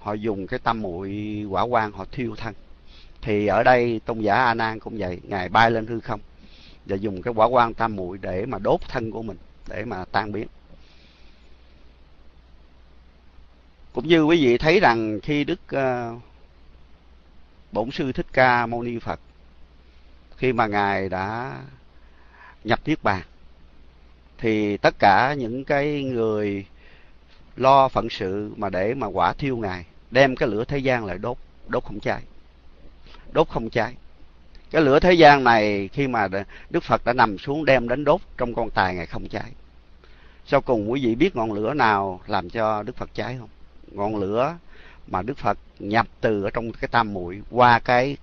họ dùng cái tâm muội quả quang họ thiêu thân. Thì ở đây tôn giả a nan cũng vậy ngài bay lên hư không và dùng cái quả quang tam muội để mà đốt thân của mình để mà tan biến. Cũng như quý vị thấy rằng khi đức uh, bổn sư thích ca mâu ni phật khi mà ngài đã nhập niết bàn thì tất cả những cái người lo phận sự mà để mà quả thiêu ngài đem cái lửa thế gian lại đốt đốt không cháy. Đốt không cháy. Cái lửa thế gian này khi mà đức phật đã nằm xuống đem đến đốt trong con tài ngày không cháy. Sau cùng quý vị biết ngọn lửa nào làm cho đức phật cháy không? Ngọn lửa mà đức phật nhập từ ở trong cái tam muội qua cái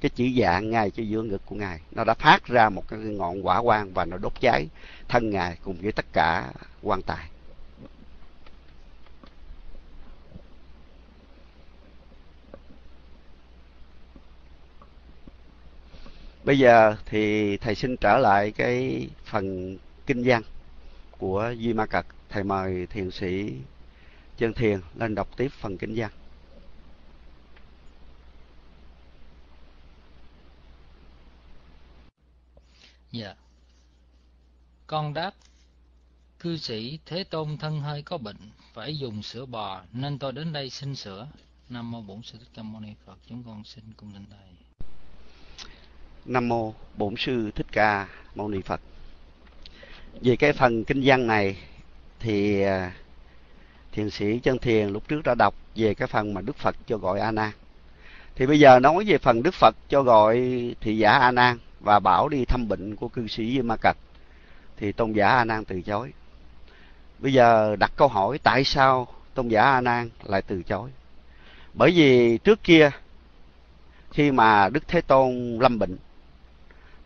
cái chỉ dạng ngay cho giữa ngực của ngài. Nó đã phát ra một cái ngọn quả quang và nó đốt cháy thân ngài cùng với tất cả quan tài. Bây giờ thì thầy xin trở lại cái phần kinh văn của duy Ma Cật. Thầy mời thiền sĩ Chân Thiền lên đọc tiếp phần kinh văn. Dạ. Con đáp, cư sĩ Thế Tôn thân hơi có bệnh, phải dùng sữa bò, nên tôi đến đây xin sữa. Nam mô Bổn Sư Thích Ca Mâu Ni Phật, chúng con xin cung lên thầy. Nam mô Bổn Sư Thích Ca Mâu Ni Phật. Về cái phần kinh văn này thì à, thiền sĩ chân thiền lúc trước đã đọc về cái phần mà Đức Phật cho gọi A Nan. Thì bây giờ nói về phần Đức Phật cho gọi thị giả A Nan và bảo đi thăm bệnh của cư sĩ Di Ma Cật, thì tôn giả A Nan từ chối. Bây giờ đặt câu hỏi tại sao tôn giả A Nan lại từ chối? Bởi vì trước kia khi mà Đức Thế Tôn lâm bệnh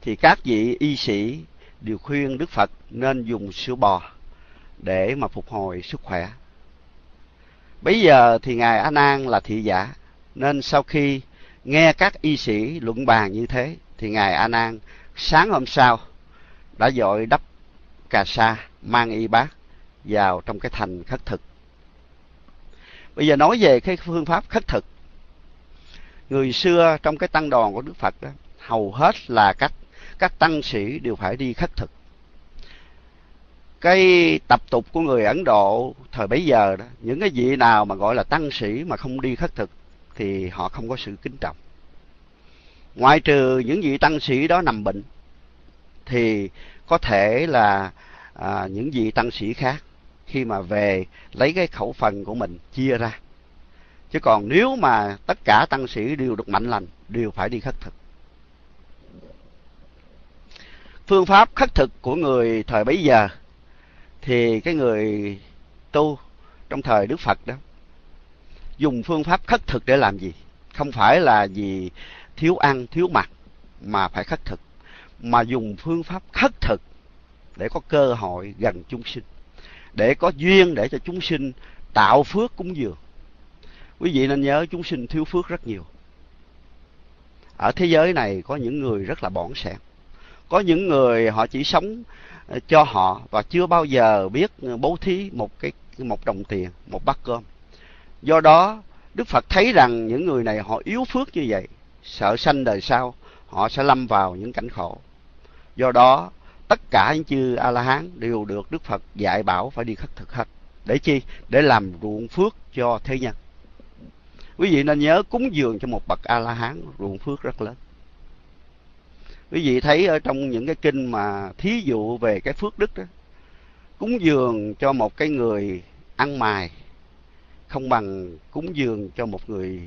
thì các vị y sĩ đều khuyên Đức Phật nên dùng sữa bò để mà phục hồi sức khỏe. Bây giờ thì Ngài A Nan là thị giả, nên sau khi nghe các y sĩ luận bàn như thế thì Ngài A Nan sáng hôm sau đã dội đắp cà sa mang y bát vào trong cái thành khất thực. Bây giờ nói về cái phương pháp khất thực. Người xưa trong cái tăng đoàn của Đức Phật đó, hầu hết là các các tăng sĩ đều phải đi khất thực cái tập tục của người Ấn Độ thời bấy giờ đó, những cái vị nào mà gọi là tăng sĩ mà không đi khất thực thì họ không có sự kính trọng. Ngoại trừ những vị tăng sĩ đó nằm bệnh thì có thể là à, những vị tăng sĩ khác khi mà về lấy cái khẩu phần của mình chia ra. Chứ còn nếu mà tất cả tăng sĩ đều được mạnh lành, đều phải đi khất thực. Phương pháp khắc thực của người thời bấy giờ thì cái người tu trong thời Đức Phật đó dùng phương pháp khất thực để làm gì? Không phải là vì thiếu ăn, thiếu mặc mà phải khất thực, mà dùng phương pháp khất thực để có cơ hội gần chúng sinh, để có duyên để cho chúng sinh tạo phước cúng dường. Quý vị nên nhớ chúng sinh thiếu phước rất nhiều. Ở thế giới này có những người rất là bỏng sẻn. Có những người họ chỉ sống ờ, cho họ và chưa bao giờ biết ờ, bố thí một cái một đồng tiền, một bát cơm. Do đó, Đức Phật thấy rằng những người này họ yếu phước như vậy, sợ sanh đời sau, họ sẽ lâm vào những cảnh khổ. Do đó, tất cả những chư A-la-hán đều được Đức Phật dạy bảo phải đi khất thực hết. Để chi? Để làm ruộng phước cho thế nhân. Quý vị nên nhớ cúng dường cho một bậc A-la-hán ruộng phước rất lớn quý vị thấy ở trong những cái kinh mà thí dụ về cái phước đức đó, cúng dường cho một cái người ăn mài, không bằng cúng dường cho một người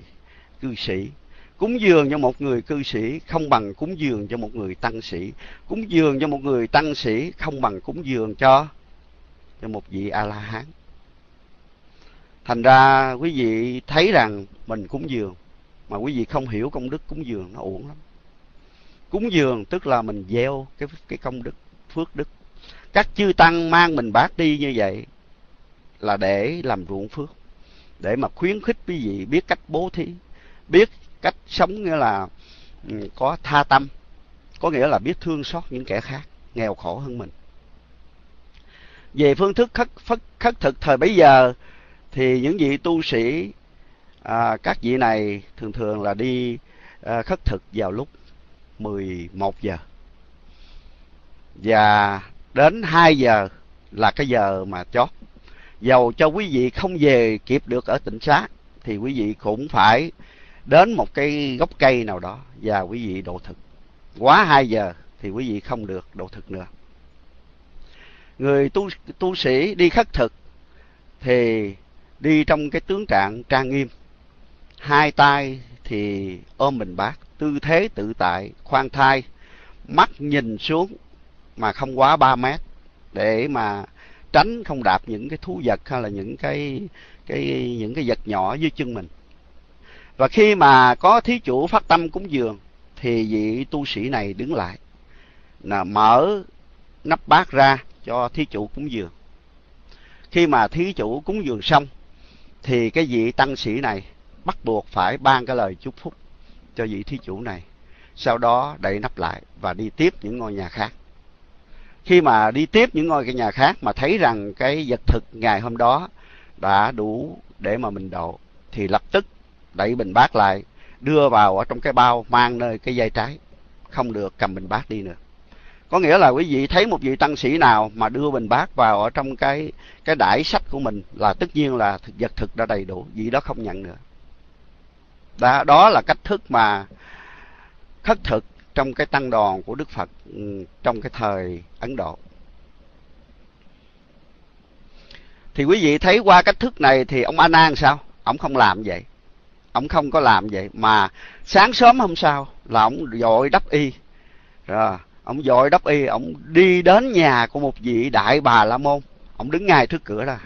cư sĩ. Cúng dường cho một người cư sĩ không bằng cúng dường cho một người tăng sĩ. Cúng dường cho một người tăng sĩ không bằng cúng dường cho cho một vị a la hán thành ra quý vị thấy rằng mình cúng dường, mà quý vị không hiểu công đức cúng dường nó uổng lắm cúng dường tức là mình gieo cái cái công đức phước đức. Các chư tăng mang mình bát đi như vậy là để làm ruộng phước để mà khuyến khích quý vị biết cách bố thí biết cách sống nghĩa là ừ, có tha tâm có nghĩa là biết thương xót những kẻ khác nghèo khổ hơn mình. Về phương thức khất, khất, khất thực thời bấy giờ thì những vị tu sĩ à, các vị này thường thường là đi à, khất thực vào lúc 11 giờ. Và đến 2 giờ là cái giờ mà chót. Dầu cho quý vị không về kịp được ở tỉnh xá, thì quý vị cũng phải đến một cái gốc cây nào đó và quý vị độ thực. Quá 2 giờ thì quý vị không được độ thực nữa. Người tu tu sĩ đi khất thực thì đi trong cái tướng trạng trang nghiêm, hai tay thì ôm mình bát tư thế tự tại, khoan thai, mắt nhìn xuống mà không quá 3 mét để mà tránh không đạp những cái thú vật hay là những cái cái, những cái vật nhỏ dưới chân mình. Và khi mà có thí chủ phát tâm cúng dường thì vị tu sĩ này đứng lại là mở nắp bát ra cho thí chủ cúng dường. Khi mà thí chủ cúng dường xong thì cái vị tăng sĩ này bắt buộc phải ban cái lời chúc phúc cho vị thí chủ này. Sau đó đậy nắp lại và đi tiếp những ngôi nhà khác. Khi mà đi tiếp những ngôi nhà khác mà thấy rằng cái vật thực ngày hôm đó đã đủ để mà mình độ, thì lập tức đẩy bình bát lại, đưa vào ở trong cái bao mang nơi cái dây trái, không được cầm bình bát đi nữa. Có nghĩa là quý vị thấy một vị tăng sĩ nào mà đưa bình bát vào ở trong cái cái đải sách của mình là tất nhiên là thực vật thực đã đầy đủ, vị đó không nhận nữa đó, đó là cách thức mà khất thực trong cái tăng đoàn của Đức Phật ừ, trong cái thời Ấn Độ. Thì quý vị thấy qua cách thức này thì ông A Nan sao? Ông không làm vậy. Ông không có làm vậy mà sáng sớm hôm sau là ông dội đắp y. Rồi, ông dội đắp y, ông đi đến nhà của một vị đại bà La Môn. Ông đứng ngay trước cửa ra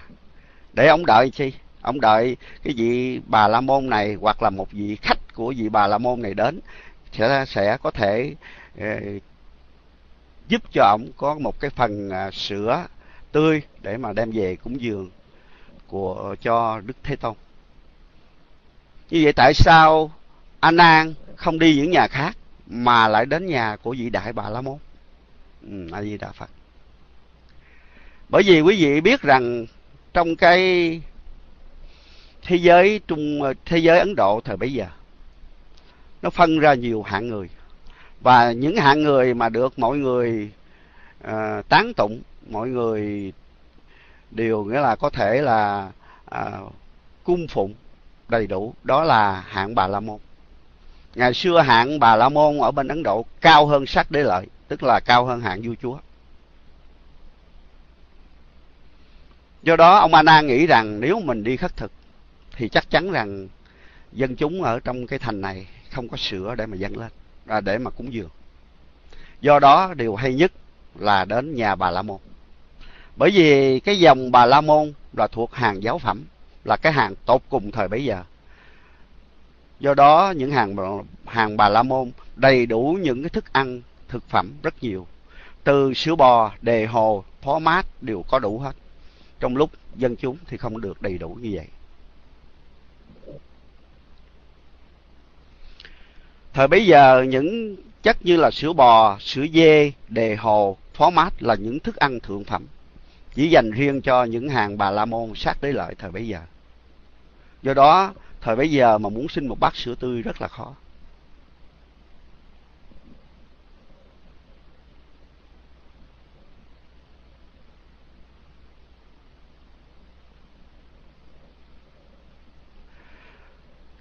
Để ông đợi chi? Ông đợi cái vị bà La Môn này hoặc là một vị khách của vị bà La Môn này đến sẽ sẽ có thể uh, giúp cho ông có một cái phần uh, sữa tươi để mà đem về cúng dường của cho Đức Thế Tôn. Như vậy tại sao A Nan không đi những nhà khác mà lại đến nhà của vị đại Bà La Môn? Ừ, A Di Đà Phật. Bởi vì quý vị biết rằng trong cái thế giới trung ờ, thế giới Ấn Độ thời bấy giờ nó phân ra nhiều hạng người. Và những hạng người mà được mọi người à, tán tụng mọi người đều nghĩa là có thể là à, cung phụng đầy đủ đó là hạng bà la môn. Ngày xưa hạng bà la môn ở bên ấn độ cao hơn sắc đế lợi tức là cao hơn hạng vua chúa. Do đó ông a na nghĩ rằng nếu mình đi khất thực thì chắc chắn rằng dân chúng ở trong cái thành này không có sữa để mà dâng lên à, để mà cúng dường. Do đó điều hay nhất là đến nhà bà la môn. Bởi vì cái dòng bà la môn là thuộc hàng giáo phẩm là cái hàng tột cùng thời bấy giờ. Do đó những hàng hàng bà la môn đầy đủ những cái thức ăn thực phẩm rất nhiều. Từ sữa bò đề hồ phó mát đều có đủ hết. Trong lúc dân chúng thì không được đầy đủ như vậy. Thời bấy giờ những chất như là sữa bò, sữa dê, đề hồ, phó mát là những thức ăn thượng phẩm. Chỉ dành riêng cho những hàng bà la môn sát đế lợi thời bấy giờ. Do đó, thời bấy giờ mà muốn xin một bát sữa tươi rất là khó.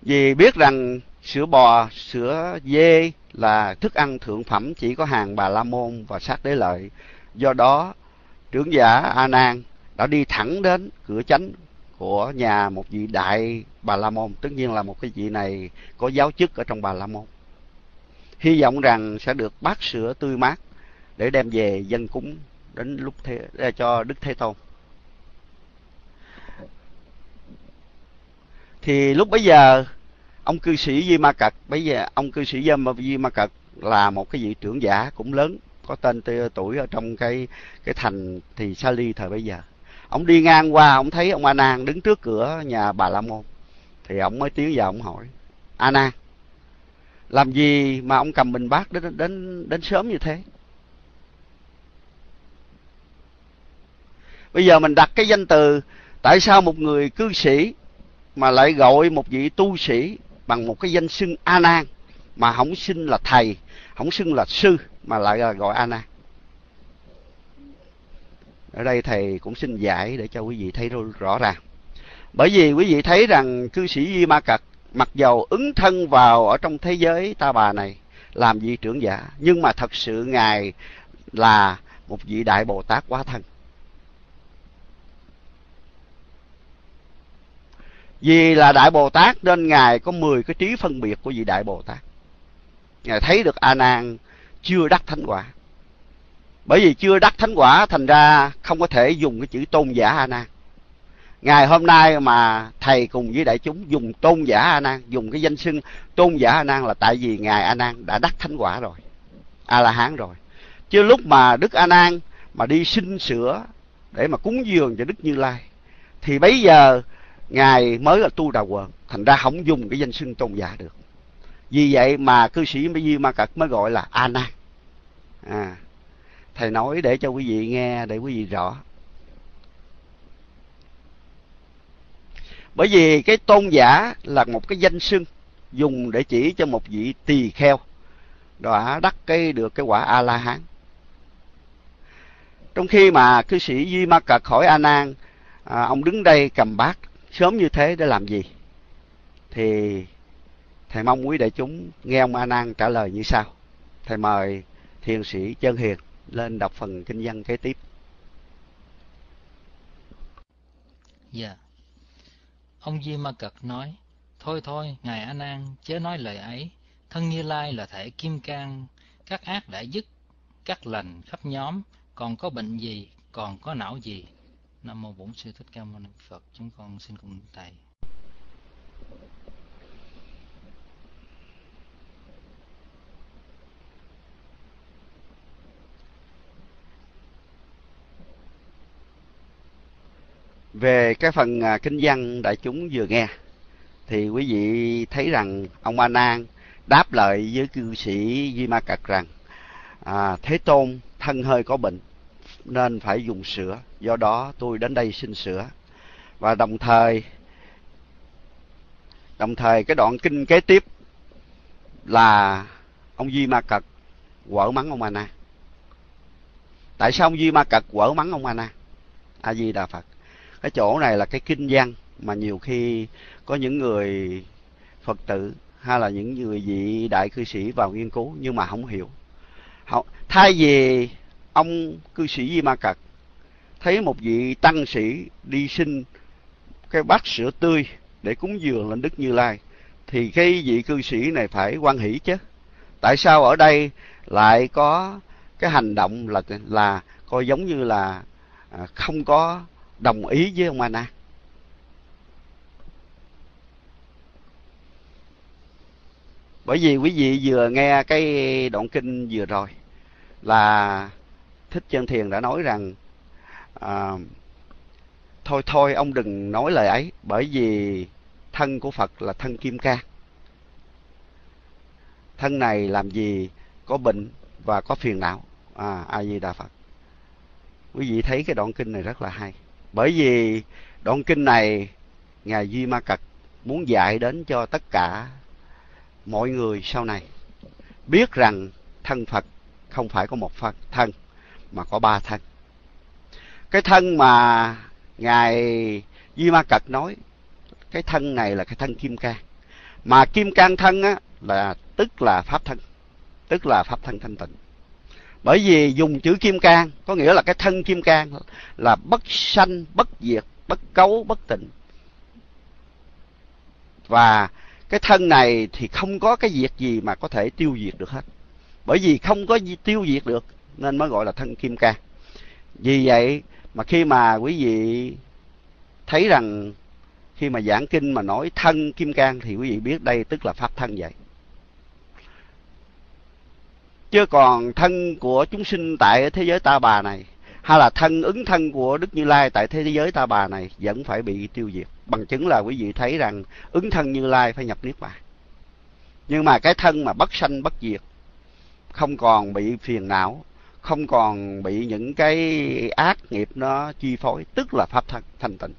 Vì biết rằng sữa bò, sữa dê là thức ăn thượng phẩm chỉ có hàng Bà La Môn và sát đế lợi. Do đó, trưởng giả A Nan đã đi thẳng đến cửa chánh của nhà một vị đại Bà La Môn, tất nhiên là một cái vị này có giáo chức ở trong Bà La Môn. Hy vọng rằng sẽ được bát sữa tươi mát để đem về dân cúng đến lúc thế, à, cho Đức Thế Tôn. Thì lúc bấy giờ ông cư sĩ Di Ma Cật, bây giờ ông cư sĩ Di Ma Cật là một cái vị trưởng giả cũng lớn, có tên tuổi ở trong cái cái thành thì Sa Ly thời bây giờ. Ông đi ngang qua, ông thấy ông A Nan đứng trước cửa nhà bà La Môn, thì ông mới tiến vào ông hỏi, A Nan, làm gì mà ông cầm bình bát đến đến đến sớm như thế? Bây giờ mình đặt cái danh từ, tại sao một người cư sĩ mà lại gọi một vị tu sĩ bằng một cái danh xưng a nan, mà không xưng là thầy, không xưng là sư, mà lại là gọi a nan. Ở đây thầy cũng xin giải để cho quý vị thấy rõ ràng. Bởi vì quý vị thấy rằng cư sĩ Di Ma Cật mặc dầu ứng thân vào ở trong thế giới ta bà này, làm vị trưởng giả, nhưng mà thật sự ngài là một vị đại bồ tát quá thân. Vì là đại bồ tát nên ngài có 10 cái trí phân biệt của vị đại bồ tát. Ngài thấy được a nan chưa đắc thánh quả. Bởi vì chưa đắc thánh quả, thành ra không có thể dùng cái chữ tôn giả a nan. Ngày hôm nay mà thầy cùng với đại chúng dùng tôn giả a nan, dùng cái danh xưng tôn giả a nan là tại vì ngài a nan đã đắc thánh quả rồi, a la hán rồi. Chứ lúc mà đức a nan mà đi sinh sữa để mà cúng dường cho đức như lai, thì bây giờ ngài mới là tu đà quần thành ra không dùng cái danh xưng tôn giả được. Vì vậy mà cư sĩ Di Ma Cật mới gọi là A Nan. À, thầy nói để cho quý vị nghe để quý vị rõ. Bởi vì cái tôn giả là một cái danh xưng dùng để chỉ cho một vị tỳ kheo đã đắc cái được cái quả a la hán trong khi mà cư sĩ Di Ma Cật hỏi A Nan à, ông đứng đây cầm bát sớm như thế để làm gì? Thì thầy mong quý đại chúng nghe ông A Nan trả lời như sau. Thầy mời thiền sĩ chân hiền lên đọc phần kinh văn kế tiếp. Dạ. Yeah. ông Di Ma Cật nói, thôi thôi, ngài A Nan, chớ nói lời ấy. Thân Như Lai là thể kim cang, các ác đã dứt, các lành khắp nhóm, còn có bệnh gì, còn có não gì? Nam mô bổn sư thích ca mâu ni phật chúng con xin cùng thầy. Về cái phần à, kinh văn đại chúng vừa nghe thì quý vị thấy rằng ông a nan đáp lời với cư sĩ di ma cật rằng à, thế tôn thân hơi có bệnh nên phải dùng sữa do đó tôi đến đây xin sữa và đồng thời đồng thời cái đoạn kinh kế tiếp là ông Di Ma Cật, quở mắng ông A Tại sao ông Di Ma Cật quở mắng ông A A Di Đà Phật. Cái chỗ này là cái kinh văn mà nhiều khi có những người Phật tử hay là những người vị đại cư sĩ vào nghiên cứu nhưng mà không hiểu. Thay vì ông cư sĩ Di Ma Cật thấy một vị tăng sĩ đi xin cái bát sữa tươi để cúng dường lên Đức Như Lai thì cái vị cư sĩ này phải quan hỷ chứ. Tại sao ở đây lại có cái hành động là là coi giống như là à, không có đồng ý với ông A Bởi vì quý vị vừa nghe cái đoạn kinh vừa rồi là thích chân thiền đã nói rằng à, thôi thôi ông đừng nói lời ấy bởi vì thân của phật là thân kim cang. Thân này làm gì có bệnh và có phiền não. À a di đà phật. Quý vị thấy cái đoạn kinh này rất là hay. Bởi vì đoạn kinh này ngài duy ma cật muốn dạy đến cho tất cả mọi người sau này. Biết rằng thân phật không phải có một phật thân mà có ba thân. Cái thân mà ngài Di Ma Cật nói, cái thân này là cái thân kim cang. Mà kim cang thân á, là tức là pháp thân, tức là pháp thân thanh tịnh. Bởi vì dùng chữ kim cang, có nghĩa là cái thân kim cang là bất sanh, bất diệt, bất cấu, bất tịnh. Và cái thân này thì không có cái việc gì mà có thể tiêu diệt được hết. Bởi vì không có gì tiêu diệt được nên mới gọi là thân kim cang vì vậy mà khi mà quý vị thấy rằng khi mà giảng kinh mà nói thân kim cang thì quý vị biết đây tức là pháp thân vậy. Chứ còn thân của chúng sinh tại thế giới ta bà này, hay là thân ứng thân của đức như lai tại thế giới ta bà này vẫn phải bị tiêu diệt. Bằng chứng là quý vị thấy rằng ứng thân như lai phải nhập niết bàn. Nhưng mà cái thân mà bất sanh bất diệt, không còn bị phiền não không còn bị những cái ác nghiệp nó chi phối, tức là pháp thân, thanh tịnh.